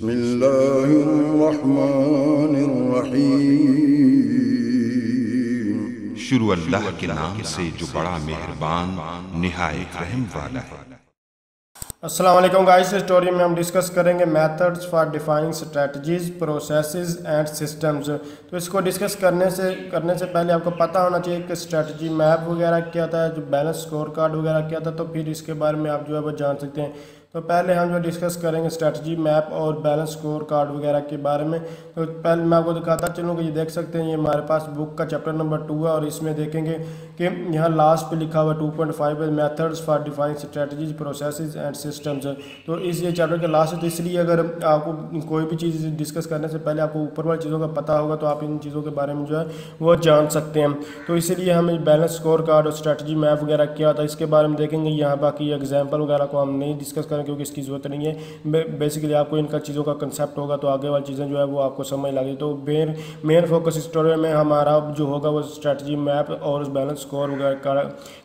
بسم الله الرحمن الرحيم. شروع اللہ کے نام سے جو بڑا مہربان نہایت رحم والا ہے۔ السلام علیکم گائز اس اسٹوری میں ہم ڈسکس کریں گے methods for defining strategies processes and systems تو اس کو ڈسکس کرنے سے کرنے سے پہلے آپ کو پتہ ہونا چاہیے کہ اسٹریٹجی میپ وغیرہ کیا تھا جو بیلنس سکور کارڈ وغیرہ کیا تھا تو پھر اس کے بارے میں آپ جو ہے وہ جان سکتے ہیں۔ تو پہلے ہم جو ڈسکس کریں گے اسٹریٹجی میپ اور بیلنس سکور کارڈ وغیرہ کے بارے میں، تو پہلے میں آپ کو دکھاتا چلوں کہ یہ دیکھ سکتے ہیں، یہ ہمارے پاس بک کا چیپٹر نمبر ٹو ہے اور اس میں دیکھیں گے کہ یہاں لاسٹ پہ لکھا ہوا two point five methods for define strategies processes and systems تو اس یہ چیپٹر کے لاسٹ تو اس لیے اگر آپ کو کوئی بھی چیز ڈسکس کرنے سے پہلے آپ کو اوپر والی چیزوں کا پتہ ہوگا، تو آپ ان چیزوں کے بارے میں جو ہے وہ جان سکتے ہیں۔ تو اسی لیے ہمیں بیلنس سکور کارڈ اور اسٹریٹجی میپ وغیرہ کیا تھا اس کے بارے میں دیکھیں گے۔ یہاں باقی ایگزامپل وغیرہ کو ہم نہیں ڈسکس کریں کیونکہ اس کی ضرورت نہیں ہے۔ بیسیکلی آپ کو ان کا چیزوں کا کنسیپٹ ہوگا تو آگے والی چیزیں جو ہے وہ آپ کو سمجھ لگے۔ تو مین مین فوکس اسٹوری میں ہمارا جو ہوگا وہ اسٹریٹجی میپ اور بیلنس اسکور وغیرہ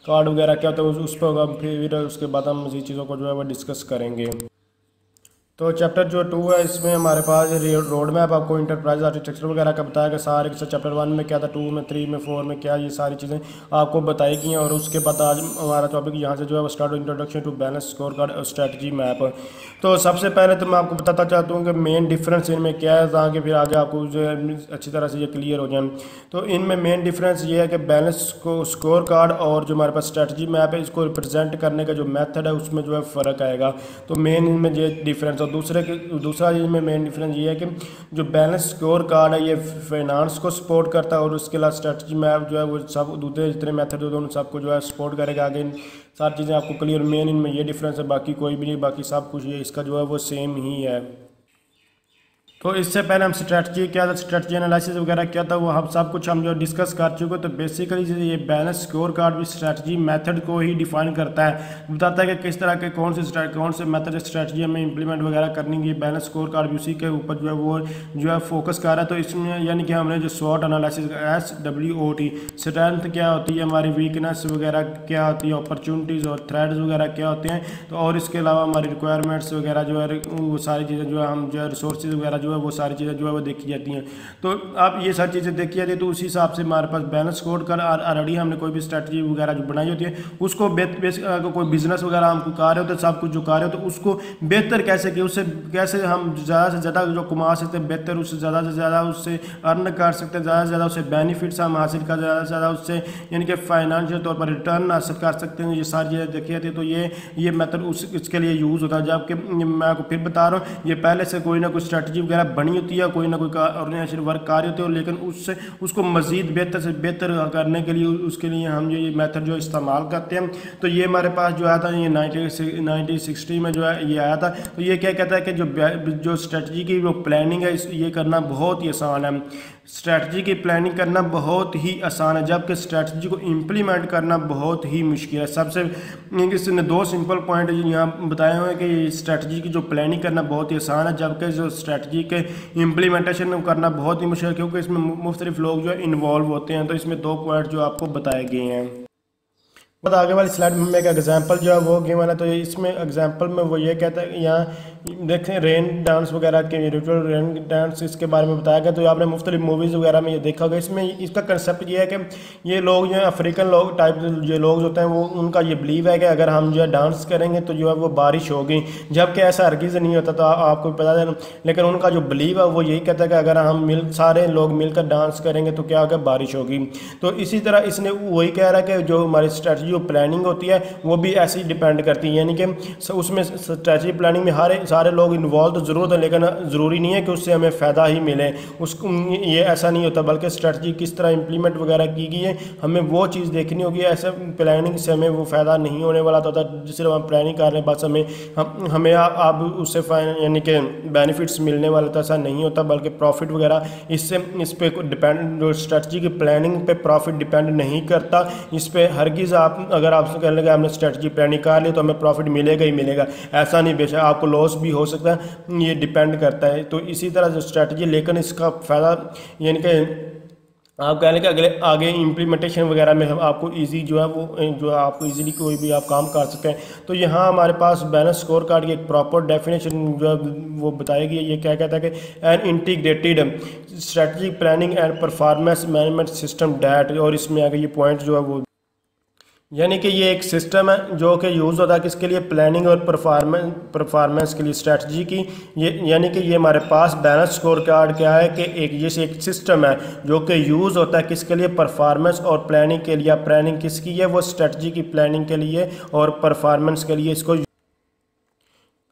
کارڈ وغیرہ کیا ہوتا ہے، اس پہ ہوگا پھر اس کے بعد ہم مزید چیزوں کو جو ہے وہ ڈسکس کریں گے۔ تو چیپٹر جو ٹو ہے، اس میں ہمارے پاس روڈ میپ آپ کو انٹرپرائز آرکیٹیکچر وغیرہ کا بتایا کہ سارے چیپٹر ون میں کیا تھا ٹو میں تھری میں فور میں، کیا یہ ساری چیزیں آپ کو بتائی گئی ہیں۔ اور اس کے بعد آج ہمارا ٹاپک یہاں سے جو ہے، وہ start introduction to balance scorecard اور اسٹریٹجی میپ تو سب سے پہلے تو میں آپ کو بتاتا چاہتا ہوں کہ مین ڈفرینس ان میں کیا ہے، تاکہ پھر آگے آپ کو جو ہے، اچھی طرح سے یہ کلیئر ہو جائیں۔ تو ان میں مین ڈفرینس یہ ہے کہ بیلنس کو اسکور کارڈ اور جو ہمارے پاس اسٹریٹجی میپ ہے، اس کو ریپرزینٹ کرنے کا جو میتھڈ ہے، اس میں جو ہے، فرق آئے گا۔ تو مین ان میں یہ ڈفرینس اور دوسرے کے دوسرا اس میں مین ڈفرینس یہ ہے کہ جو بیلنس سکور کارڈ ہے، یہ فائنانس کو سپورٹ کرتا ہے اور اس کے علاوہ اسٹریٹجی میپ جو ہے وہ سب دوسرے جتنے میتھڈ ہوتے ہیں، ان سب کو جو ہے سپورٹ کرے گا۔ آگے ساری چیزیں آپ کو کلیئر مین ان میں یہ ڈفرینس ہے، باقی کوئی بھی نہیں، باقی سب کچھ یہ اس کا جو ہے وہ سیم ہی ہے۔ تو اس سے پہلے ہم اسٹریٹجی کیا تھا اسٹریٹجی انالائسس وغیرہ کیا تھا، وہ ہم سب کچھ ہم جو ڈسکس کر چکے تو بیسیکلی یہ بیلنس سکور کارڈ بھی اسٹریٹجی میتھڈ کو ہی ڈیفائن کرتا ہے۔ بتاتا ہے کہ کس طرح کے کون سے کون سے میتھڈ اسٹریٹجی ہمیں امپلیمنٹ وغیرہ کرنی ہے بیلنس سکور کارڈ بھی اسی کے اوپر جو ہے وہ، جو ہے فوکس کر رہا ہے۔ تو اس میں یعنی کہ ہم نے جو سواٹ analysis S W O T strength کیا ہوتی ہے، ہماری ویکنیس وغیرہ کیا ہوتی ہے اپرچونٹیز اور تھریڈز وغیرہ کیا ہوتے ہیں۔ تو اور اس کے علاوہ ہماری ریکوائرمنٹس وغیرہ جو ہے، وہ ساری چیزیں جو ہے ہم جو ہے ریسورسز وغیرہ جو ہے ہے، وہ ساری چیزیں جو ہے وہ دیکھی جاتی ہیں۔ تو اب یہ ساری چیزیں دیکھی جاتی ہیں، تو اسی حساب سے ہمارے پاس بیلنس کوڈ کر آلریڈی ہم نے کوئی بھی اسٹریٹجی وغیرہ جو بنائی ہوتی ہے، اس کو اگر کوئی بزنس وغیرہ ہم کو کر رہے ہوتے ہیں، سب کچھ جو کر رہے ہوتے ہیں، اس کو بہتر کیسے کہ، اس سے کیسے ہم زیادہ سے زیادہ جو کما سکتے ہیں، بہتر اس سے زیادہ سے زیادہ اس سے ارن کر سکتے ہیں، زیادہ سے زیادہ اس سے بینیفٹس ہم حاصل کر، زیادہ سے زیادہ اس سے یعنی کہ فائنانشیل طور پر ریٹرن حاصل کر سکتے ہیں، یہ ساری چیزیں دیکھی جاتی ہے تو یہ یہ میتھڈ اس اس کے لیے یوز ہوتا ہے۔ جبکہ میں آپ کو پھر بتا رہا ہوں، یہ پہلے سے کوئی نہ کوئی اسٹریٹجی وغیرہ بنی ہوتی ہے، کوئی نہ کوئی آرگنائزیشن ورک کر رہے ہوتے لیکن اس سے، اس کو مزید بہتر سے بہتر کرنے کے لیے اس کے لیے ہم یہ میتھڈ جو استعمال کرتے ہیں۔ تو یہ ہمارے پاس جو آیا تھا، یہ نائنٹین سکسٹی میں جو ہے، یہ آیا تھا۔ تو یہ کیا کہتا ہے کہ جو جو اسٹریٹجی کی جو پلاننگ ہے یہ کرنا بہت ہی آسان ہے۔ اسٹریٹجی کی پلاننگ کرنا بہت ہی آسان ہے، جبکہ اسٹریٹجی کو امپلیمنٹ کرنا بہت ہی مشکل ہے۔ سب سے یعنی اس نے دو سمپل پوائنٹ یہاں بتائے ہوئے ہیں کہ اسٹریٹجی کی جو پلاننگ کرنا بہت ہی آسان ہے، جبکہ جو اسٹریٹجی کے امپلیمنٹیشن کرنا بہت ہی مشکل ہے، کیونکہ اس میں مختلف لوگ جو ہے انوالو ہوتے ہیں۔ تو اس میں دو پوائنٹ جو آپ کو بتائے گئے ہیں۔ بہت آگے والی سلائڈ میں ایک ایگزامپل جو ہے وہ گیون ہے تو اس میں ایگزامپل میں وہ یہ کہتا ہے کہ یہاں دیکھیں رین ڈانس وغیرہ کے ریچول رین ڈانس اس کے بارے میں بتایا گیا، تو آپ نے مختلف موویز وغیرہ میں یہ دیکھا ہوگا۔ اس میں اس کا کنسیپٹ یہ ہے کہ یہ لوگ جو ہیں افریقن لوگ ٹائپ جو لوگ ہوتے ہیں، وہ ان کا یہ بلیو ہے کہ اگر ہم جو ہے ڈانس کریں گے تو جو ہے وہ بارش ہوگی۔ جبکہ ایسا ہرگز نہیں ہوتا، تو آپ کو پتا ہے۔ لیکن ان کا جو بلیو ہے، وہ یہی کہتا ہے کہ اگر ہم مل، سارے لوگ مل کر ڈانس کریں گے تو کیا ہوگا؟ بارش ہوگی۔ تو اسی طرح اس نے وہی کہہ رہا ہے کہ جو ہماری اسٹریٹجی جو پلاننگ ہوتی ہے وہ بھی ایسی ڈیپینڈ کرتی ہے یعنی کہ اس میں اسٹریٹجی پلاننگ میں ہر سارے لوگ انوالو تو ضرورت ہے لیکن ضروری نہیں ہے کہ اس سے ہمیں فائدہ ہی ملے۔ اس یہ ایسا نہیں ہوتا، بلکہ اسٹریٹجی کس طرح امپلیمنٹ وغیرہ کی گئی ہے، ہمیں وہ چیز دیکھنی ہوگی، ایسے پلاننگ سے ہمیں وہ فائدہ نہیں ہونے والا ہوتا جس ہم پلاننگ کر رہے ہیں، بس ہمیں ہمیں اب اس سے یعنی کہ بینیفٹس ملنے والا تو ایسا نہیں ہوتا، بلکہ پروفٹ وغیرہ اس سے، اس پہ ڈپینڈ اسٹریٹجی کی پلاننگ پہ پروفٹ ڈپینڈ نہیں کرتا۔ اس پہ ہرگز آپ اگر آپ سے کہنے لگا ہم نے اسٹریٹجی پلاننگ کر لی تو ہمیں پروفٹ ملے گا ہی ملے گا۔ ایسا نہیں، بے شک آپ کو لاس بھی ہو سکتا ہے، یہ ڈپینڈ کرتا ہے۔ تو اسی طرح جو اسٹریٹجی لیکن اس کا فائدہ یعنی کہ آپ کہہ لیں کہ اگلے آگے امپلیمنٹیشن وغیرہ میں ہم آپ کو ایزی جو ہے وہ، جو ہے آپ کو ایزیلی کوئی بھی آپ کام کر سکیں تو یہاں ہمارے پاس بیلنس سکور کارڈ کی ایک پراپر ڈیفینیشن جو ہے وہ بتائی گئی ہے۔ یہ کیا کہتا ہے کہ an integrated strategic planning and performance management system that اور اس میں آگے یہ پوائنٹ جو ہے وہ یعنی کہ یہ ایک سسٹم ہے جو کہ یوز ہوتا ہے کس کے لیے؟ پلاننگ اور پرفارمنس کے لیے اسٹریٹجی کی۔ یہ یعنی کہ یہ ہمارے پاس بیلنس سکور کارڈ کیا ہے کہ ایک جیسے ایک سسٹم ہے جو کہ یوز ہوتا ہے کس کے لیے؟ پرفارمنس اور پلاننگ کے لیے۔ پلاننگ کس کی ہے؟ وہ اسٹریٹجی کی پلاننگ کے لیے اور پرفارمنس کے لیے اس کو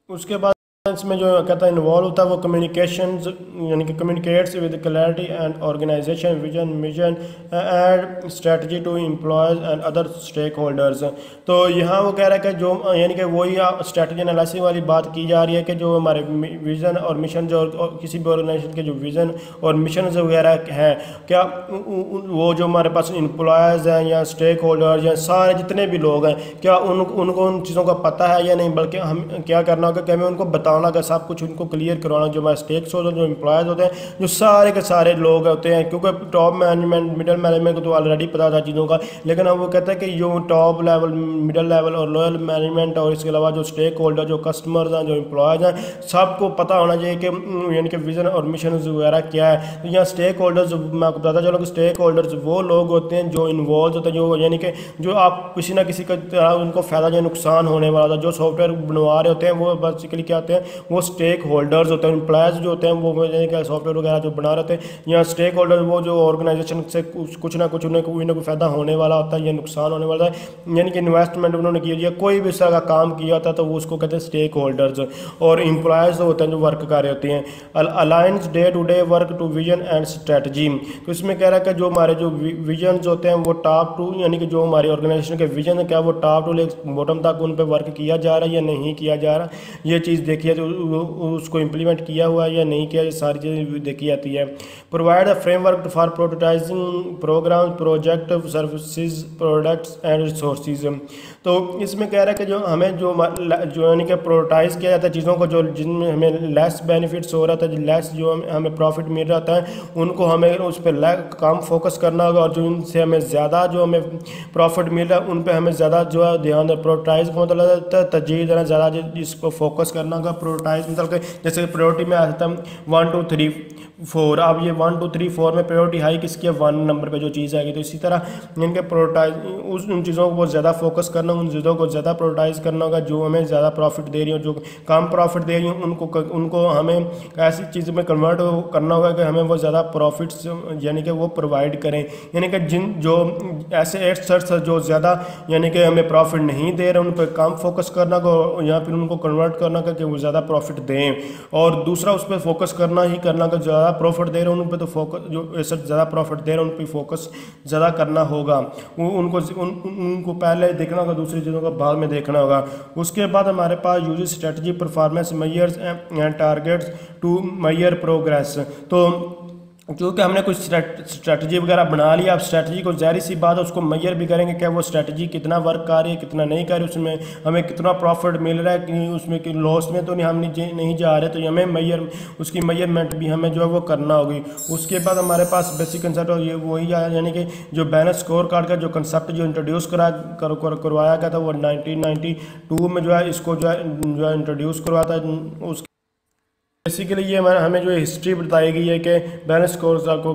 اس کے بعد اس میں جو کہتا ہے انوالو ہوتا ہے وہ کمیونیکیشنز یعنی کہ communicates with clarity and organisation vision mission and strategy to employees and other stakeholders تو یہاں وہ کہہ رہا ہے کہ جو یعنی کہ وہی اسٹریٹجی انالیسی والی بات کی جا رہی ہے کہ جو ہمارے ویژن اور مشن جو کسی بھی آرگنائزیشن کے جو ویژن اور مشنز وغیرہ ہیں، کیا وہ جو ہمارے پاس امپلائز ہیں یا اسٹیک ہولڈر یا سارے جتنے بھی لوگ ہیں، کیا ان ان کو ان چیزوں کا پتہ ہے یا نہیں؟ بلکہ ہم کیا کرنا ہوگا کہ ہمیں ان کو بتا بتانا کہ سب کچھ ان کو کلیئر کروانا جو ہمارے اسٹیکس ہوتے ہیں، جو امپلائز ہوتے ہیں، جو سارے کے سارے لوگ ہوتے ہیں، کیونکہ ٹاپ مینجمنٹ مڈل مینجمنٹ کو تو آلریڈی پتا تھا چیزوں کا، لیکن اب وہ کہتے ہیں کہ جو ٹاپ لیول مڈل لیول اور لوئل مینجمنٹ اور اس کے علاوہ جو اسٹیک ہولڈر جو کسٹمرز ہیں، جو امپلائز ہیں، سب کو پتہ ہونا چاہیے کہ یعنی کہ ویژن اور مشن وغیرہ کیا ہے۔ تو یہاں اسٹیک ہولڈرز میں آپ کو بتاتا چلوں کہ اسٹیک ہولڈرز وہ لوگ ہوتے ہیں جو انوالو ہوتے ہیں، جو یعنی کہ، جو آپ کسی نہ کسی کا، ان کو فائدہ یا نقصان ہونے والا تھا، جو سافٹ ویئر بنوا رہے ہوتے ہیں، وہ بیسیکلی کیا ہوتے ہیں وہ سٹیک ہولڈرز ہوتے ہیں امپلائز جو ہوتے ہیں، وہ یعنی کہ سافٹ ویئر وغیرہ جو بنا رہے ہیں یا سٹیک ہولڈر وہ جو آرگنائزیشن سے کچھ نہ کچھ انہیں کوئی نہ کوئی فائدہ ہونے والا ہوتا ہے یا نقصان ہونے والا ہے یعنی کہ انویسٹمنٹ انہوں نے کیا یا کوئی بھی اس طرح کا کام کیا ہوتا ہے تو وہ اس کو کہتے ہیں سٹیک ہولڈرز اور امپلائز ہوتے ہیں جو ورک کر رہے ہوتے ہیں۔ Aligns day to day work to vision and strategy تو اس میں کہہ رہا ہے کہ جو ہمارے جو ویژنز ہوتے ہیں، وہ ٹاپ ٹو یعنی کہ جو ہماری آرگنائزیشن کے ویژن کیا وہ ٹاپ ٹو بوٹم تک ان پہ ورک کیا جا رہا ہے یا نہیں کیا جا رہا؟ یہ چیز دیکھیے۔ تو اس کو امپلیمنٹ کیا ہوا ہے یا نہیں کیا، یہ ساری چیزیں دیکھی جاتی ہے provide a framework for prioritising programme project services products and resources تو اس میں کہہ رہا ہے کہ جو ہمیں جو جو یعنی کہ پروٹائز کیا جاتا ہے چیزوں کو جو جن میں ہمیں لیس بینیفٹس ہو رہا تھا لیس جو ہمیں پروفٹ مل رہا تھا، ان کو ہمیں اس پہ کام فوکس کرنا ہوگا اور جو ان سے ہمیں زیادہ جو ہمیں پروفٹ مل رہا ہے، ان پہ ہمیں زیادہ جو ہے دھیان دے پروٹائز کا مطلب ترجیح دینا زیادہ اس کو فوکس کرنا ہوگا پروٹائز مطلب کہ جیسے پریورٹی میں آتا ہے ون ٹو تھری فور اب یہ ون ٹو تھری فور میں پریورٹی ہائی کس کی ہے؟ ون نمبر پہ جو چیز آئے گی تو اسی طرح ان کے پروٹائز اس ان چیزوں کو زیادہ فوکس کرنا ان چیزوں کو زیادہ پروٹائز کرنا ہوگا، جو ہمیں زیادہ پروفٹ دے رہی ہوں، جو کم پروفٹ دے رہی ہوں، ان کو ان کو ہمیں ایسی چیز میں کنورٹ کرنا ہوگا کہ ہمیں وہ زیادہ پروفٹس یعنی کہ وہ پرووائڈ کریں۔ یعنی کہ جن جو ایسے ایسٹس جو زیادہ یعنی کہ ہمیں پروفٹ نہیں دے رہے، ان پہ کم فوکس کرنا کو، یا پھر ان کو کنورٹ کرنا کہ وہ زیادہ پروفٹ دیں۔ اور دوسرا، اس پہ فوکس کرنا ہی کرنا کہ زیادہ پروفٹ دے رہے ہیں، ان پہ تو فوکس جو ایسٹ زیادہ پروفٹ دے رہے ہیں، ان پہ فوکس زیادہ کرنا ہوگا۔ ان کو ان کو پہلے دیکھنا ہوگا دوسری چیزوں کا بعد میں دیکھنا ہوگا۔ اس کے بعد ہمارے پاس use the strategy performance measures and targets to measure progress تو کیونکہ ہم نے کچھ اسٹریٹجی وغیرہ بنا لیا اب اسٹریٹجی کو ظاہری سی بات ہے، اس کو میئر بھی کریں گے کہ وہ اسٹریٹجی کتنا ورک کر رہی ہے، کتنا نہیں کر رہی، اس میں ہمیں کتنا پروفٹ مل رہا ہے، کہ اس میں کہ لاس میں تو نہیں، ہم نہیں جا رہے، تو ہمیں میئر اس کی میئرمنٹ بھی ہمیں جو ہے وہ کرنا ہوگی۔ اس کے بعد ہمارے پاس بیسک کنسیپٹ یہ وہی آیا یعنی کہ جو بیلنس اسکور کارڈ کا جو کنسیپٹ جو انٹروڈیوس کرا کروایا گیا تھا، وہ نائنٹین نائنٹی ٹو میں جو ہے اس کو جو ہے جو ہے انٹروڈیوس کرواتا ہے اس بیسیکلی یہ ہمیں جو ہسٹری بتائی گئی ہے کہ بیلنس کورس آپ کو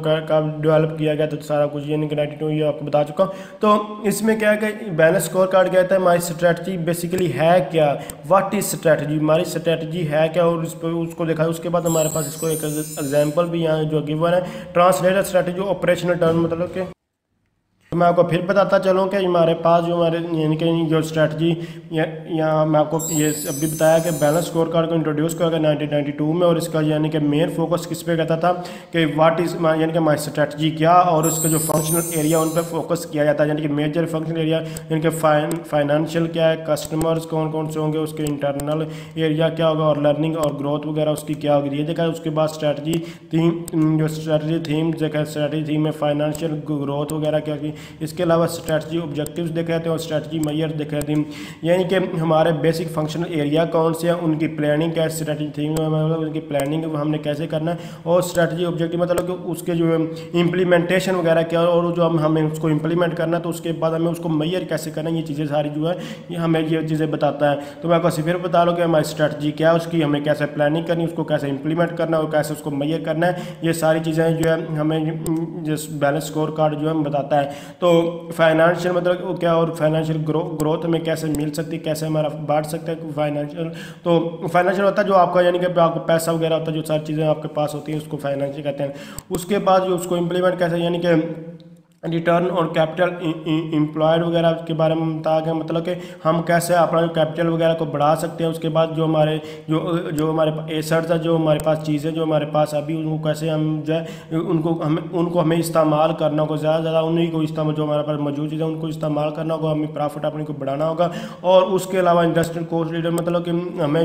ڈیولپ کیا گیا تو سارا کچھ یعنی کہ ٹو یہ آپ کو بتا چکا ہوں۔ تو اس میں کیا ہے کہ بیلنس اسکور کارڈ کہتا ہے ہماری اسٹریٹجی بیسیکلی ہے کیا؟ واٹ از اسٹریٹجی ہماری اسٹریٹجی ہے کیا اور اس پہ اس کو دیکھا ہے اس کے بعد ہمارے پاس اس کو ایک ایگزامپل بھی یہاں جو گیون ہے۔ ٹرانسلیٹر اسٹریٹجی آپریشنل ٹرم مطلب کہ تو میں آپ کو پھر بتاتا چلوں کہ ہمارے پاس جو ہمارے یعنی کہ جو اسٹریٹجی یا میں آپ کو یہ ابھی بتایا کہ بیلنس اسکور کارڈ کو انٹروڈیوس کیا گیا نائنٹین نائنٹی ٹو میں اور اس کا یعنی کہ مین فوکس کس پہ کہتا تھا کہ واٹ از یعنی کہ مائی اسٹریٹجی کیا اور اس کا جو فنکشنل ایریا ان پہ فوکس کیا جاتا ہے یعنی کہ میجر فنکشنل ایریا یعنی کہ فائنینشیل کیا ہے کسٹمرز کون کون سے ہوں گے، اس کے انٹرنل ایریا کیا ہوگا اور لرننگ اور گروتھ وغیرہ اس کی کیا ہوگی۔ یہ دیکھا، اس کے بعد اسٹریٹجی تھیم جو اسٹریٹجی تھیم دیکھا اسٹریٹجی تھیم میں فائنینشیل گروتھ وغیرہ کیا کی اس کے علاوہ اسٹریٹجی آبجیکٹیوز دیکھے جاتے ہیں اور اسٹریٹجی میئر دیکھے جاتے ہیں یعنی کہ ہمارے بیسک فنکشنل ایریا کون سے ہیں؟ ان کی پلاننگ کیا اسٹریٹجی تھی مطلب ان کی پلاننگ ہم نے کیسے کرنا ہے؟ اور اسٹریٹجی آبجیکٹیو مطلب کہ اس کے جو امپلیمنٹیشن وغیرہ کیا اور جو ہم ہمیں اس کو امپلیمنٹ کرنا ہے تو اس کے بعد ہمیں اس کو میئر کیسے کرنا ہے؟ یہ چیزیں ساری جو ہے یہ ہمیں یہ چیزیں بتا ہے۔ تو میں آپ کو صرف بتا لوں کہ ہماری اسٹریٹجی کیا ہے؟ اس کی ہمیں کیسے پلاننگ کرنی اس کو کیسے امپلیمنٹ کرنا ہے اور کیسے اس کو میئر کرنا ہے؟ یہ ساری چیزیں جو ہے ہمیں جس بیلنس اسکور کارڈ جو ہے بتاتا ہے۔ تو فائنانشیل مطلب کیا اور فائنانشیل گروتھ ہمیں کیسے مل سکتی کیسے ہمارا بانٹ سکتا ہے فائنینشیل تو فائنینشیل ہوتا ہے جو آپ کا یعنی کہ آپ کو پیسہ وغیرہ ہوتا ہے، جو ساری چیزیں آپ کے پاس ہوتی ہیں، اس کو فائنانشیل کہتے ہیں۔ اس کے بعد جو اس کو امپلیمنٹ کیسے یعنی کہ ریٹرن اور کیپٹل امپلائڈ وغیرہ کے بارے میں بتا کہ مطلب کہ ہم کیسے اپنا کیپٹل وغیرہ کو بڑھا سکتے ہیں، اس کے بعد جو ہمارے، جو جو ہمارے ایسٹس ہیں، جو ہمارے پاس چیزیں، جو ہمارے پاس ابھی ان کو کیسے ہم جو ہے، ان کو ہمیں، ان کو ہمیں استعمال کرنا ہوگا۔ زیادہ زیادہ انہیں کو استعمال، جو ہمارے پاس موجود چیزیں ان کو استعمال کرنا ہوگا۔ ہمیں پرافٹ اپنے کو بڑھانا ہوگا۔ اور اس کے علاوہ انڈسٹریل کوسٹ لیڈر مطلب کہ ہمیں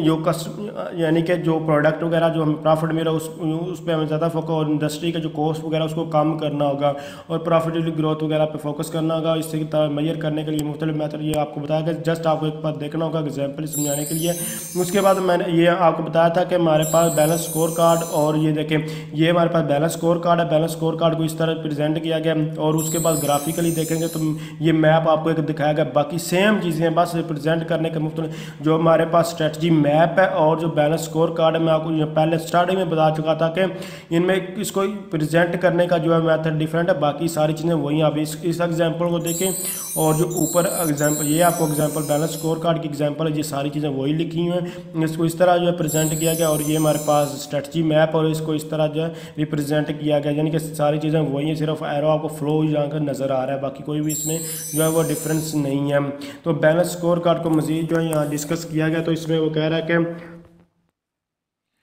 جو کس یعنی کہ جو پروڈکٹ وغیرہ جو ہمیں پرافٹ ملا، اس اس پہ ہمیں زیادہ فوکس اور انڈسٹری کا جو کوسٹ وغیرہ، اس کو کم کرنا ہوگا۔ اور پروفیٹیبلی گروتھ وغیرہ پہ فوکس کرنا ہوگا، اس سے میئر کرنے کے لیے مختلف میتھڈ یہ آپ کو بتایا کہ جسٹ آپ کو ایک بات دیکھنا ہوگا ایگزامپل سمجھانے کے لیے۔ اس کے بعد میں نے یہ آپ کو بتایا تھا کہ ہمارے پاس بیلنس اسکور کارڈ اور یہ دیکھیں، یہ ہمارے پاس بیلنس اسکور کارڈ ہے۔ بیلنس اسکور کارڈ کو اس طرح پریزنٹ کیا گیا اور اس کے بعد گرافیکلی دیکھیں گے تو یہ میپ آپ کو ایک دکھایا گیا۔ باقی سیم چیزیں بس پریزنٹ کرنے کے مختلف جو ہمارے پاس اسٹریٹجی میپ ہے اور جو بیلنس اسکور کارڈ ہے، میں آپ کو پہلے اسٹارٹنگ میں بتا چکا تھا کہ ان میں اس کو پریزنٹ کرنے کا جو ہے میتھڈ ڈفرینٹ ہے۔ باقی ساری چیزیں وہی آپ اس اس ایگزامپل کو دیکھیں اور جو اوپر ایگزامپل یہ آپ کو ایگزامپل بیلنس اسکور کارڈ کی ایگزامپل ہے، یہ ساری چیزیں وہی لکھی ہوئی ہیں۔ اس کو اس طرح جو ہے پریزنٹ کیا گیا اور یہ ہمارے پاس اسٹریٹجی میپ اور اس کو اس طرح جو ہے ریپرزینٹ کیا گیا۔ یعنی کہ ساری چیزیں وہی ہیں، صرف ایرو آپ کو فلو جہاں کر نظر آ رہا ہے، باقی کوئی بھی اس میں جو ہے وہ ڈفرینس نہیں ہے۔ تو بیلنس اسکور کارڈ کو مزید جو ہے یہاں ڈسکس کیا گیا۔ تو اس میں وہ کہہ رہا ہے کہ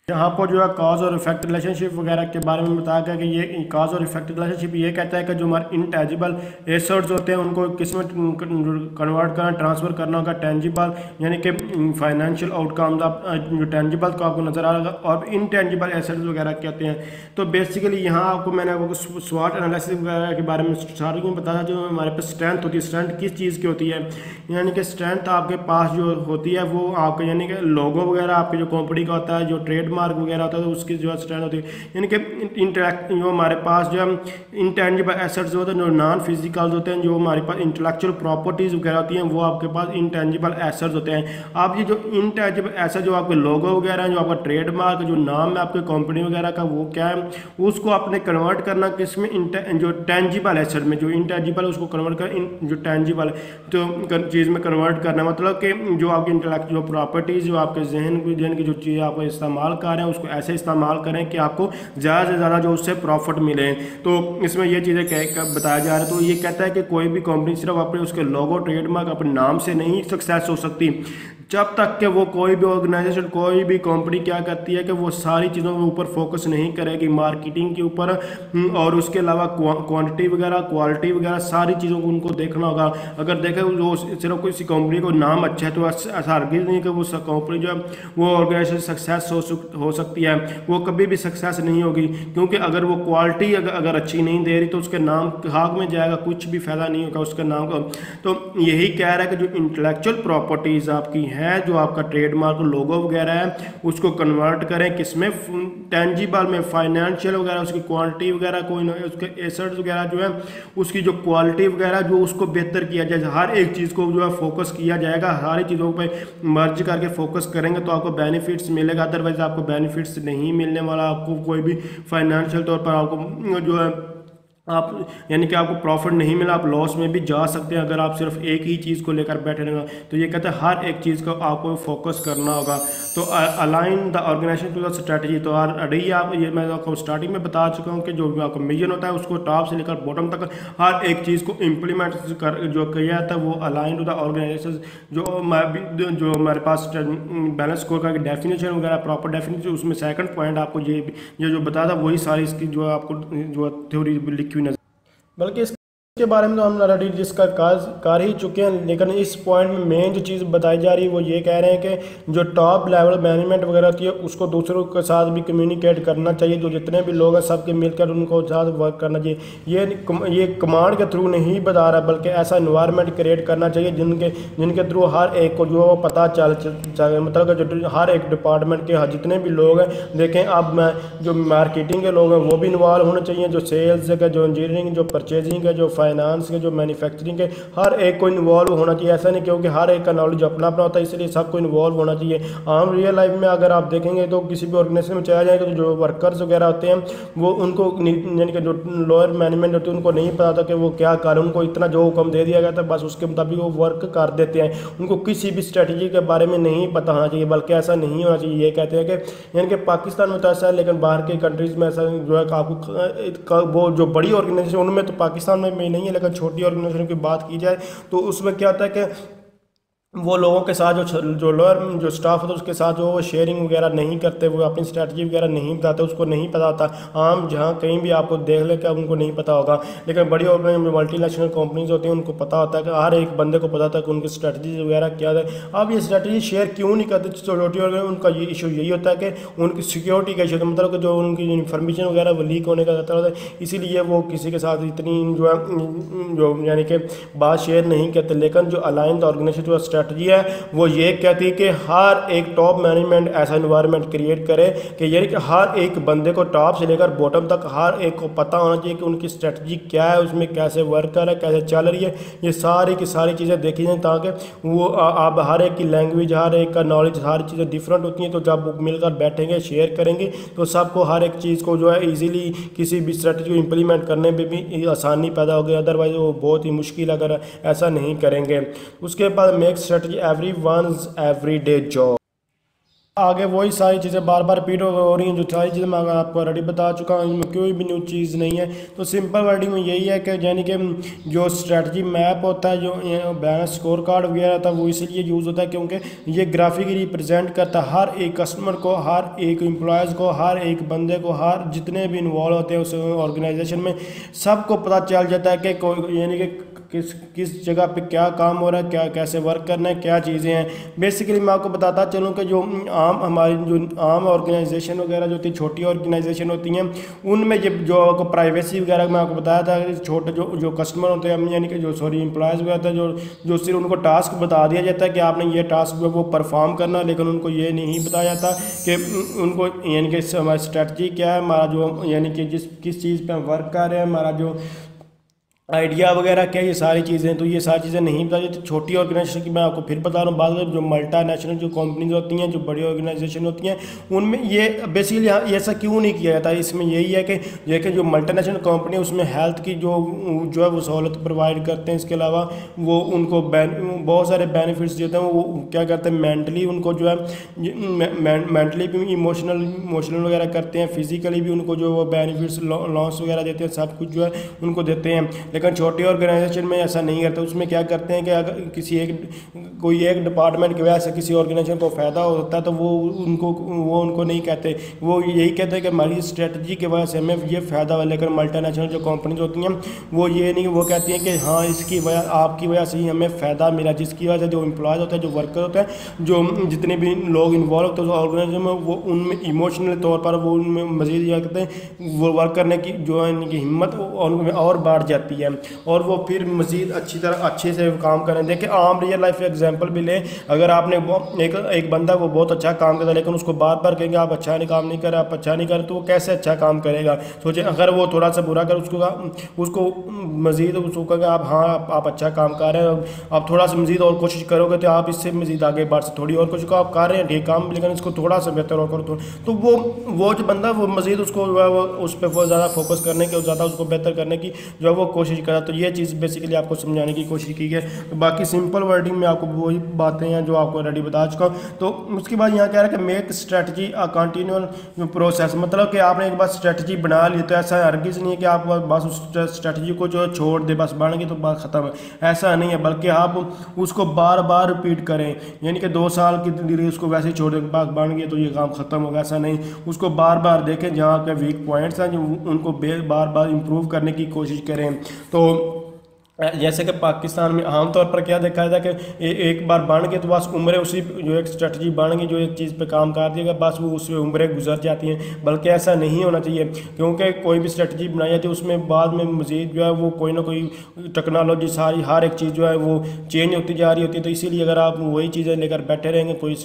یہاں پر جو ہے کاز اور افیکٹ ریلیشن شپ وغیرہ کے بارے میں بتایا گیا کہ یہ کاز اور افیکٹ ریلیشن شپ یہ کہتا ہے کہ جو ہمارے انٹیجیبل ایسرز ہوتے ہیں، ان کو کس میں کنورٹ کرنا ٹرانسفر کرنا ہوگا ٹینجیبل یعنی کہ فائنینشیل آؤٹ کمز جو ٹینجیبل کو آپ کو نظر آ رہا اور انٹینجیبل ایسرز وغیرہ کہتے ہیں۔ تو بیسیکلی یہاں آپ کو میں نے سواٹ انالیسس وغیرہ کے بارے میں ساری میں بتایا جو ہمارے پاس اسٹرینتھ ہوتی ہے۔ اسٹرینتھ کس چیز کی ہوتی ہے؟ یعنی کہ اسٹرینتھ آپ کے پاس جو ہوتی ہے وہ آپ کا یعنی کہ لوگو وغیرہ، آپ کے جو کمپنی کا ہوتا ہے، جو ٹریڈ مارک وغیرہ ہوتا ہے تو اس کی جو ہے اسٹینڈ ہوتی ہے۔ یعنی کہ انٹلیکٹ جو ہمارے پاس جو ہے انٹینجیبل ایسٹس ہوتے ہیں، جو نان فزیکلز ہوتے ہیں، جو ہمارے پاس انٹلیکچوئل پراپرٹیز وغیرہ ہوتی ہیں، وہ آپ کے پاس انٹینجیبل ایسٹس ہوتے ہیں۔ آپ یہ جو انٹینجیبل ایسٹ جو آپ کے لوگو وغیرہ ہیں، جو آپ کا ٹریڈ مارک جو نام ہے آپ کے کمپنی وغیرہ کا، وہ کیا ہے؟ اس کو آپ نے کنورٹ کرنا کس میں؟ جو ٹینجیبل ایسٹ میں، جو انٹینجیبل ہے اس کو کنورٹ کر جو ٹینجیبل جو چیز میں کنورٹ کرنا۔ مطلب کہ جو آپ کی انٹلیکٹ جو پراپرٹیز جو آپ کے ذہن ذہن کی جو چیزیں آپ استعمال کر کار ہے، اس کو ایسے استعمال کریں کہ آپ کو زیادہ سے زیادہ جو اس سے پروفٹ ملے۔ تو اس میں یہ چیزیں بتایا جا رہا ہے۔ تو یہ کہتا ہے کہ کوئی بھی کمپنی صرف اپنے اس کے لوگو ٹریڈ مارک اپنے نام سے نہیں سکسیس ہو سکتی۔ جب تک کہ وہ کوئی بھی آرگنائزیشن کوئی بھی کمپنی کیا کرتی ہے کہ وہ ساری چیزوں کے اوپر فوکس نہیں کرے گی مارکیٹنگ کے اوپر اور اس کے علاوہ کوانٹٹی وغیرہ کوالٹی وغیرہ، ساری چیزوں کو ان کو دیکھنا ہوگا۔ اگر دیکھیں وہ صرف کسی کمپنی کو نام اچھا ہے تو ایسا ہرگز نہیں کہ وہ کمپنی جو ہے، وہ آرگنائزیشن سکسیس ہو سکتی ہے۔ وہ کبھی بھی سکسیس نہیں ہوگی۔ کیونکہ اگر وہ کوالٹی اگر اچھی نہیں دے رہی تو اس کے نام حاق میں جائے گا، کچھ بھی فائدہ نہیں ہوگا اس کے نام کا تو یہی کہہ رہا ہے کہ جو انٹلیکچوئل پراپرٹیز آپ کی ہیں جو آپ کا ٹریڈ مارک لوگو وغیرہ ہے، اس کو کنورٹ کریں کس میں ٹینجیبل میں فائنینشیل وغیرہ، اس کی کوالٹی وغیرہ، کوئی نہ، اس کے ایسٹس وغیرہ جو ہے اس کی جو کوالٹی وغیرہ، جو اس کو بہتر کیا جائے، ہر ایک چیز کو جو ہے فوکس کیا جائے گا، ہر چیزوں پہ مرج کر کے فوکس کریں گے تو آپ کو بینیفٹس ملے گا ادروائز آپ کو بینیفٹس نہیں ملنے والا، آپ کو کوئی بھی فائنینشیل طور پر آپ کو جو ہے آپ یعنی کہ آپ کو پروفٹ نہیں ملا، آپ لاس میں بھی جا سکتے ہیں۔ اگر آپ صرف ایک ہی چیز کو لے کر بیٹھے رہیں گا تو یہ کہتے ہیں ہر ایک چیز کو آپ کو فوکس کرنا ہوگا۔ تو align the organisation to the strategy تو ابھی آپ، یہ میں آپ کو اسٹارٹنگ میں بتا چکا ہوں کہ جو بھی آپ کا میجن ہوتا ہے، اس کو ٹاپ سے لے کر باٹم تک ہر ایک چیز کو امپلیمنٹ کر، جو کیا جاتا ہے، وہ الائن ٹو دا آرگنائزیشن جو جو ہمارے پاس بیلنس اسکور کا ڈیفینیشن وغیرہ پراپر ڈیفینیشن اس میں سیکنڈ پوائنٹ آپ کو یہ جو بتا تھا، وہی ساری اس کی جو آپ کو، جو تھیوری لکھی ہوئی نظر بلکہ اس کے بارے میں تو ہم آلریڈی جس کا کر ہی چکے ہیں، لیکن اس پوائنٹ میں مین جو چیز بتائی جا رہی ہے وہ یہ کہہ رہے ہیں کہ جو ٹاپ لیول مینجمنٹ وغیرہ ہوتی ہے، اس کو دوسروں کے ساتھ بھی کمیونیکیٹ کرنا چاہیے، جو جتنے بھی لوگ ہیں سب کے مل کر ان کو ساتھ ورک کرنا چاہیے۔ یہ یہ کمانڈ کے تھرو نہیں بتا رہا، بلکہ ایسا انوائرمنٹ کریٹ کرنا چاہیے جن کے جن کے تھرو ہر ایک کو جو پتہ چل مطلب کہ ہر ایک ڈپارٹمنٹ کے جتنے بھی لوگ ہیں، دیکھیں اب میں جو مارکیٹنگ کے لوگ ہیں، وہ بھی انوالو ہونے چاہیے، جو سیلز کے، جو انجینئرنگ جو پرچیزنگ ہے جو فائنانس کے، جو مینوفیکچرنگ کے، ہر ایک کو انوالو ہونا چاہیے۔ ایسا نہیں کیونکہ ہر ایک کا نالج اپنا اپنا ہوتا ہے، اس لیے سب کو انوالو ہونا چاہیے۔ عام ریئل لائف میں اگر آپ دیکھیں گے تو کسی بھی آرگنیشن میں چاہا جائے تو جو ورکرز وغیرہ ہوتے ہیں، وہ ان کو یعنی کہ جو لوئر مینجمنٹ ہوتی ہے، ان کو نہیں پتا تھا کہ وہ کیا کریں ان کو اتنا جو حکم دے دیا گیا تھا، بس اس کے مطابق وہ ورک کر دیتے ہیں۔ ان کو کسی بھی اسٹریٹجی کے بارے میں نہیں پتہ ہونا چاہیے، بلکہ ایسا نہیں ہونا چاہیے۔ یہ کہتے ہیں کہ یعنی کہ پاکستان میں تو ایسا ہے، لیکن باہر کے کنٹریز میں ایسا جو ہے کہ آپ کو، وہ جو بڑی آرگنائزیشن ان میں تو پاکستان میں نہیں ہے لیکن چھوٹی آرگنائزیشن کی بات کی جائے تو اس میں کیا ہوتا ہے کہ وہ لوگوں کے ساتھ جو جو لوئر جو سٹاف ہوتا ہے اس کے ساتھ جو وہ شیئرنگ وغیرہ نہیں کرتے، وہ اپنی اسٹریٹجی وغیرہ نہیں بتاتے، اس کو نہیں پتا ہوتا۔ عام جہاں کہیں بھی آپ کو دیکھ لے کہ ان کو نہیں پتا ہوگا۔ لیکن بڑی ملٹی نیشنل کمپنیز ہوتی ہیں، ان کو پتا ہوتا ہے کہ ہر ایک بندے کو پتا ہوتا ہے کہ ان کی اسٹریٹجی وغیرہ کیا ہے۔ اب یہ اسٹریٹجی شیئر کیوں نہیں کرتے؟ چھوٹی اور ان کا یہ ایشو یہی ہوتا ہے کہ ان کی سیکیورٹی کا ایشو ہوتا ہے۔ مطلب کہ جو ان کی انفارمیشن وغیرہ وہ لیک ہونے کا خطرہ ہوتا ہے۔ اسی لیے وہ کسی کے ساتھ اتنی جو ہے، جو یعنی کہ بات شیئر نہیں کرتے۔ لیکن جو الائنڈ آرگنیشن جو اسٹریٹجی ہے، وہ یہ کہتی ہے کہ ہر ایک ٹاپ مینجمنٹ ایسا انوائرمنٹ کریٹ کرے کہ یعنی کہ ہر ایک بندے کو ٹاپ سے لے کر بوٹم تک ہر ایک کو پتہ ہونا چاہیے کہ ان کی اسٹریٹجی کیا ہے، اس میں کیسے ورک کر رہا ہے، کیسے چل رہی ہے۔ یہ ساری کی ساری چیزیں دیکھی جائیں تاکہ وہ آپ ہر ایک کی لینگویج ہر ایک کا نالج ساری چیزیں ڈفرینٹ ہوتی ہیں۔ تو جب مل کر بیٹھیں گے شیئر کریں گے، تو سب کو ہر ایک چیز کو جو ہے ایزیلی کسی بھی اسٹریٹجی کو امپلیمنٹ کرنے میں بھی آسانی پیدا ہوگی ادروائز وہ بہت ہی مشکل اگر ایسا نہیں کریں گے۔ اس کے بعد make strategy every one's everyday job. آگے وہی ساری چیزیں بار بار ریپیٹ ہو رہی ہیں جو ساری چیزیں میں آپ کو آلریڈی بتا چکا ہوں، ان میں کوئی بھی نیو چیز نہیں ہے۔ تو سمپل ورڈنگ میں یہی ہے کہ یعنی کہ جو اسٹریٹجی میپ ہوتا ہے، جو بیلنس اسکور کارڈ وغیرہ ہوتا ہے، وہ اسی لیے یوز ہوتا ہے کیونکہ یہ گرافک ریپرزینٹ کرتا ہے۔ ہر ایک کسٹمر کو، ہر ایک امپلائز کو، ہر ایک بندے کو، ہر جتنے بھی انوالو ہوتے ہیں اس آرگنائزیشن میں، سب کو پتہ چل جاتا ہے کہ یعنی کہ کس کس جگہ پہ کیا کام ہو رہا ہے، کیا، کیسے ورک کرنا ہے کیا چیزیں ہیں۔ بیسیکلی میں آپ کو بتاتا چلوں کہ جو عام ہماری جو عام آرگنائزیشن وغیرہ جو ہوتی، چھوٹی آرگنائزیشن ہوتی ہیں، ان میں یہ جو آپ کو پرائیویسی وغیرہ میں آپ کو بتایا تھا چھوٹے جو جو کسٹمر ہوتے ہیں یعنی کہ جو سوری امپلائز وغیرہ جو جو صرف ان کو ٹاسک بتا دیا جاتا ہے کہ آپ نے یہ ٹاسک وہ پرفارم کرنا، لیکن ان کو یہ نہیں بتایا جاتا کہ ان کو یعنی کہ ہماری اسٹریٹجی کیا ہے، ہمارا جو یعنی کہ جس، کس چیز پہ ہم ورک کر رہے ہیں، ہمارا جو آئیڈیا وغیرہ کیا، یہ ساری چیزیں، تو یہ ساری چیزیں نہیں بتا دیتی چھوٹی آرگنائزیشن کی میں آپ کو پھر بتا رہا ہوں۔ بعض جو ملٹا نیشنل جو کمپنیز ہوتی ہیں، جو بڑی آرگنائزیشن ہوتی ہیں، ان میں یہ بیسیکلی ایسا کیوں نہیں کیا جاتا؟ اس میں یہی ہے کہ یہ کہ جو ملٹا نیشنل کمپنی ہے اس میں ہیلتھ کی جو جو ہے، وہ سہولت پرووائڈ کرتے ہیں۔ اس کے علاوہ وہ ان کو بہت سارے بینیفٹس دیتے ہیں۔ وہ کیا کرتے ہیں؟ مینٹلی ان کو جو ہے مینٹلی بھی ایموشنل ایموشنل وغیرہ کرتے ہیں۔ فزیکلی بھی ان کو جو وہ بینیفٹس لانس وغیرہ دیتے ہیں۔ سب کچھ جو ہے، ان کو دیتے ہیں۔ لیکن چھوٹی آرگنائزیشن میں ایسا نہیں کرتے، اس میں کیا کرتے ہیں کہ اگر کسی ایک کوئی ایک ڈپارٹمنٹ کی وجہ سے کسی آرگنائزیشن کو فائدہ ہوتا ہے تو وہ ان کو، وہ ان کو نہیں کہتے۔ وہ یہی کہتے ہیں کہ ہماری اسٹریٹجی کی وجہ سے ہمیں یہ فائدہ ہوا، لیکن ملٹی نیشنل جو کمپنیز ہوتی ہیں، وہ یہ نہیں، وہ کہتی ہیں کہ ہاں اس کی وجہ، آپ کی وجہ سے ہی ہمیں فائدہ ملا۔ جس کی وجہ سے جو امپلائز ہوتے ہیں، جو ورکر ہوتے ہیں، جو جتنے بھی لوگ انوالو ہوتے ہیں آرگنائزیشن میں، وہ ان میں ایموشنل طور پر وہ ان میں مزید یہ کہتے ہیں۔ وہ ورک کرنے کی جو ہے، ان کی ہمت ان میں اور بڑھ جاتی ہے۔ اور وہ پھر مزید اچھی طرح اچھے سے کام کریں۔ دیکھیں عام ریئل لائف ایگزامپل بھی لیں۔ اگر آپ نے ایک ایک بندہ وہ بہت اچھا کام کرتا ہے لیکن اس کو بار بار کہیں گے آپ اچھا نہیں کام نہیں کریں آپ اچھا نہیں کریں تو وہ کیسے اچھا کام کرے گا؟ سوچیں اگر وہ تھوڑا سا برا کر اس کو اس کو مزید اس کو کہ آپ ہاں آپ اچھا کام کر رہے ہیں، آپ تھوڑا سا مزید اور کوشش کرو گے تو آپ اس سے مزید آگے بڑھ سے تھوڑی اور کوشش کو آپ کر رہے ہیں، ٹھیک کام، لیکن اس کو تھوڑا سا بہتر اور کرو۔ تو وہ وہ جو بندہ وہ مزید اس کو جو ہے وہ اس پہ زیادہ فوکس کرنے کی اور زیادہ اس کو بہتر کرنے کی جو ہے وہ کوشش کوشش کرا تو یہ چیز بیسیکلی آپ کو سمجھانے کی کوشش کی ہے۔ باقی سمپل ورڈنگ میں آپ کو وہی باتیں ہیں جو آپ کو ریڈی بتا چکا ہوں۔ تو اس کے بعد یہاں کہہ رہا ہے کہ میک اسٹریٹجی کنٹینیو پروسیس مطلب کہ آپ نے ایک بار اسٹریٹجی بنا لی تو ایسا ہرگز نہیں ہے کہ آپ بس اس اسٹریٹجی کو جو چھوڑ دے، بس بن گئی تو بات ختم ہے۔ ایسا نہیں ہے، بلکہ آپ اس کو بار بار رپیٹ کریں۔ یعنی کہ دو سال کی ڈگری اس کو ویسے ہی چھوڑ دیں، بات بن گئی تو یہ کام ختم ہوگا، ایسا نہیں۔ اس کو بار بار دیکھیں جہاں کے ویک پوائنٹس ہیں، جو ان کو بار بار امپروو کرنے کی کوشش کریں۔ 都 جیسے کہ پاکستان میں عام طور پر کیا دیکھا جائے ہے کہ ایک بار بن گئے تو بس عمریں اسی جو ایک اسٹریٹجی بن گئی، جو ایک چیز پہ کام کر دیا گا بس وہ اس پہ عمریں گزر جاتی ہیں۔ بلکہ ایسا نہیں ہونا چاہیے، کیونکہ کوئی بھی اسٹریٹجی بنائی جاتی ہے، اس میں بعد میں مزید جو ہے وہ کوئی نہ کوئی ٹیکنالوجی ساری، ہر ایک چیز جو ہے وہ چینج ہوتی جا رہی ہوتی ہے۔ تو اسی لیے اگر آپ وہی چیزیں لے کر بیٹھے رہیں گے، کوئی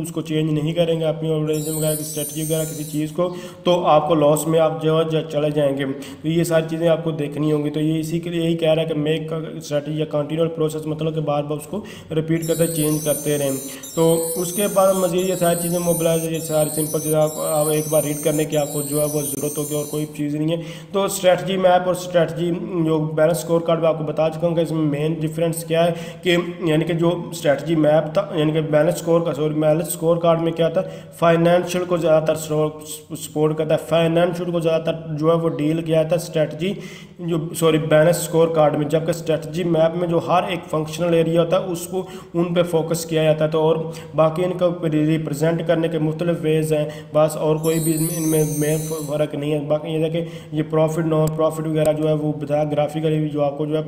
اس کو چینج نہیں کریں گے، اپنی وغیرہ کی اسٹریٹجی وغیرہ کسی چیز کو، تو آپ کو لاس میں آپ جو چلے جائیں گے۔ تو یہ ساری چیزیں آپ کو دیکھنی ہوں گی۔ تو یہ اسی کے لیے یہی کہہ رہا ہے کہ میک ایک اسٹریٹجی یا کانٹینیو پروسیس مطلب کہ بار بار اس کو رپیٹ کرتے چینج کرتے رہیں۔ تو اس کے بعد مزید یہ ساری چیزیں موبلائز یہ ساری سمپل چیز آپ ایک بار ریڈ کرنے کی آپ کو جو ہے وہ ضرورت ہوگی اور کوئی چیز نہیں ہے۔ تو اسٹریٹجی میپ اور اسٹریٹجی جو بیلنس اسکور کارڈ میں آپ کو بتا چکا ہوں کہ اس میں مین ڈفرینس کیا ہے کہ یعنی کہ جو اسٹریٹجی میپ تھا یعنی کہ بیلنس اسکور کا سوری بیلنس اسکور کارڈ میں کیا تھا فائنینشیل کو زیادہ تر سپورٹ کرتا ہے۔ فائنینشیل کو زیادہ تر جو ہے وہ ڈیل کیا تھا اسٹریٹجی جو سوری بیلنس اسکور کارڈ میں۔ جبکہ اسٹریٹجی میپ میں جو ہر ایک فنکشنل ایریا ہوتا ہے، اس کو ان پہ فوکس کیا جاتا تھا اور باقی ان کا ریپرزینٹ کرنے کے مختلف ویز ہیں۔ بس اور کوئی بھی ان میں میں فرق نہیں ہے۔ باقی یہ ہے کہ یہ پروفٹ نان پروفٹ وغیرہ جو ہے، وہ بتایا گرافیکلی جو آپ کو جو ہے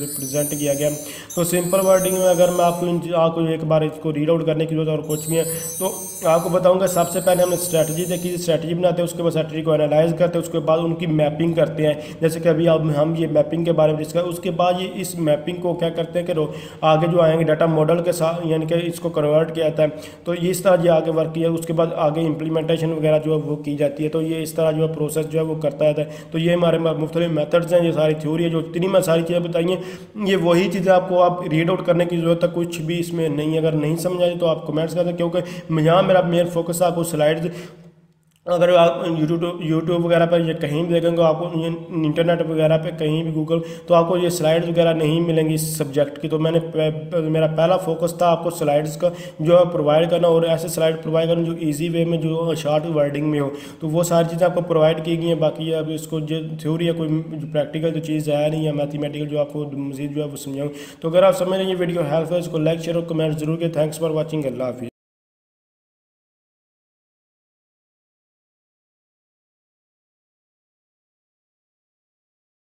ریپرزینٹ کیا گیا۔ تو سمپل ورڈنگ میں اگر میں آپ کو ایک بار اس کو ریڈ آؤٹ کرنے کی ضرورت اور کچھ بھی ہے، تو آپ کو بتاؤں گا سب سے پہلے ہم نے اسٹریٹجی دیکھی۔ اسٹریٹجی بناتے ہیں، اس کے بعد اسٹریٹجی کو انالائز کرتے ہیں، اس کے بعد ان کی میپنگ کرتے ہیں۔ جیسے کہ ابھی اب ہم یہ میپنگ کے بارے میں ڈسکس اس کے بعد یہ اس میپنگ کو کیا کرتے ہیں کہ آگے جو آئیں گے ڈیٹا موڈل کے ساتھ یعنی کہ اس کو کنورٹ کیا جاتا ہے۔ تو یہ اس طرح یہ آگے ورک کیا اس کے بعد آگے امپلیمنٹیشن وغیرہ جو ہے وہ کی جاتی ہے۔ تو یہ اس طرح جو ہے پروسیس جو ہے وہ کرتا رہتا ہے۔ تو یہ ہمارے مختلف میتھڈز ہیں، یہ ساری تھیوری ہے جو اتنی میں ساری چیزیں بتائی ہیں۔ یہ وہی چیزیں آپ کو آپ ریڈ آؤٹ کرنے کی ضرورت ہے۔ کچھ بھی اس میں نہیں، اگر نہیں سمجھا جائے تو آپ کمنٹس کر دیں کیونکہ یہاں میرا مین فوکس آپ کو سلائڈز اگر آپ یوٹیوب یوٹیوب وغیرہ پر یا کہیں بھی دیکھیں گے آپ کو انٹرنیٹ وغیرہ پہ کہیں بھی گوگل تو آپ کو یہ سلائڈز وغیرہ نہیں ملیں گی اس سبجیکٹ کی تو میں نے میرا پہلا فوکس تھا آپ کو سلائڈز کا جو ہے پرووائڈ کرنا اور ایسے سلائڈ پرووائڈ کرنا جو ایزی وے میں جو شارٹ ورڈنگ میں ہو تو وہ ساری چیزیں آپ کو پرووائڈ کی گئی ہیں باقی اب اس کو جو تھیوری یا کوئی پریکٹیکل جو چیز ہے نہیں ہے میتھمیٹیکل جو آپ کو مزید جو ہے وہ سمجھاؤں تو اگر آپ سمجھ رہے ہیں یہ ویڈیو ہیلپ ہے اس کو لائک شیئر اور کمنٹ ضرور کریں تھینکس فار واچنگ اللہ حافظ